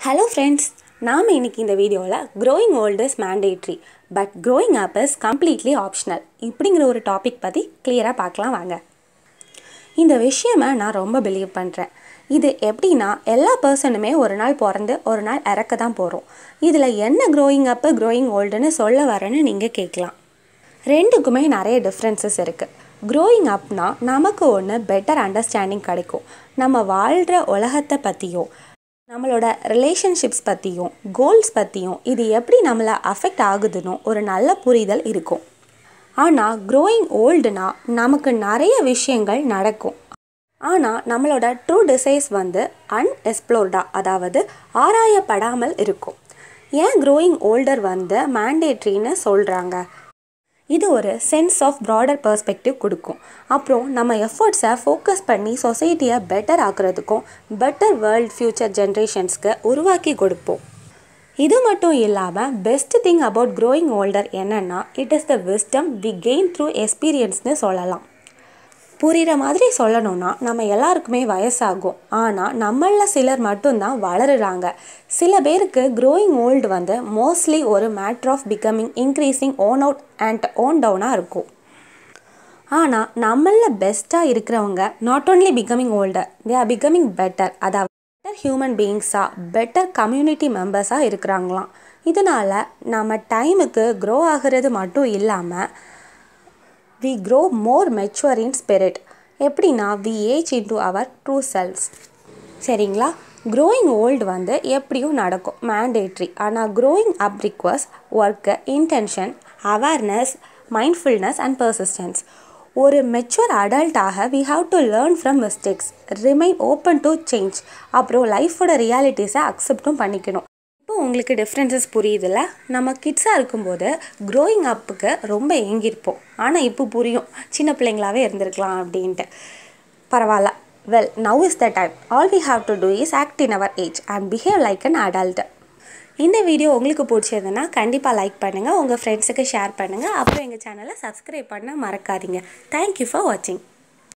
Hello friends நாம் இன்னைக்கு இந்த வீடியோவில் growing old is mandatory but growing up is completely optional இப்படிங்கிற ஒரு டாபிக் பற்றி கிளியராக பார்க்கலாம் வாங்க. இந்த விஷயமை நான் ரொம்ப பிலீவ் பண்ணுறேன் இது எப்படின்னா எல்லா பர்சனுமே ஒரு நாள் பிறந்து ஒரு நாள் இறக்க தான் போகிறோம் இதில் என்ன க்ரோயிங் அப்பு க்ரோயிங் ஓல்டுன்னு சொல்ல வரேன்னு நீங்கள் கேட்கலாம். ரெண்டுக்குமே நிறைய டிஃப்ரென்சஸ் இருக்குது க்ரோயிங் அப்னால் நமக்கு ஒன்று பெட்டர் அண்டர்ஸ்டாண்டிங் கிடைக்கும். நம்ம வாழ்கிற உலகத்தை பற்றியும் நம்மளோட ரிலேஷன்ஷிப்ஸ் பற்றியும் கோல்ஸ் பற்றியும் இது எப்படி நம்மளை அஃபெக்ட் ஆகுதுன்னு ஒரு நல்ல புரிதல் இருக்கும். ஆனால் க்ரோயிங் ஓல்டுனா நமக்கு நிறைய விஷயங்கள் நடக்கும். ஆனால் நம்மளோட ட்ரூ டிசைஸ் வந்து அன்எக்ஸ்ப்ளோர்டா அதாவது ஆராயப்படாமல் இருக்கும். ஏன் க்ரோயிங் ஓல்டர் வந்து மேண்டேட்ரின்னு சொல்கிறாங்க இது ஒரு சென்ஸ் ஆஃப் ப்ராடர் பர்ஸ்பெக்டிவ் கொடுக்கும். அப்புறம் நம்ம எஃபர்ட்ஸை ஃபோக்கஸ் பண்ணி சொசைட்டியை பெட்டர் ஆக்குறதுக்கும் பெட்டர் வேர்ல்ட் ஃப்யூச்சர் ஜென்ரேஷன்ஸ்க்கு உருவாக்கி கொடுப்போம். இது மட்டும் இல்லாமல் best thing about growing older என்னென்னா it is the wisdom we gain through எக்ஸ்பீரியன்ஸ்னு சொல்லலாம். புரிகிற மாதிரி சொல்லணும்னா நம்ம எல்லாருக்குமே வயசாகும். ஆனால் நம்மளில் சிலர் மட்டும்தான் வளருறாங்க. சில பேருக்கு க்ரோயிங் ஓல்டு வந்து மோஸ்ட்லி ஒரு matter of becoming increasing on out and on டவுனாக இருக்கும். ஆனால் நம்மளில் பெஸ்ட்டாக இருக்கிறவங்க not only becoming older they are becoming better அதாவது பெட்டர் ஹியூமன் பீயிங்ஸாக பெட்டர் கம்யூனிட்டி மெம்பர்ஸாக இருக்கிறாங்களாம். இதனால் நம்ம டைமுக்கு க்ரோ ஆகிறது மட்டும் இல்லாமல் we grow more mature in spirit எப்படின்னா we age into our true selves சரிங்களா? க்ரோயிங் ஓல்டு வந்து எப்படியும் நடக்கும். மேண்டேட்ரி ஆனால் growing up requires work intention awareness mindfulness and persistence ஒரு mature அடல்ட்டாக we have to learn from mistakes remain open to change அப்புறம் லைஃபோட ரியாலிட்டிஸை அக்செப்டும் பண்ணிக்கணும். உங்களுக்கு டிஃப்ரென்சஸ் புரியுதுல்ல? நம்ம கிட்ஸாக இருக்கும்போது க்ரோயிங் அப்புக்கு ரொம்ப ஏங்கியிருப்போம். ஆனால் இப்போ புரியும். சின்ன பிள்ளைங்களாவே இருந்திருக்கலாம் அப்படின்ட்டு. பரவாயில்ல. Well now is the time all we have to do is act in our age and behave like an adult இந்த வீடியோ உங்களுக்கு பிடிச்சதுன்னா கண்டிப்பாக லைக் பண்ணுங்கள் உங்கள் ஃப்ரெண்ட்ஸுக்கு ஷேர் பண்ணுங்கள் அப்புறம் எங்கள் சேனலை சப்ஸ்கிரைப் பண்ண மறக்காதீங்க. தேங்க்யூ ஃபார் வாட்சிங்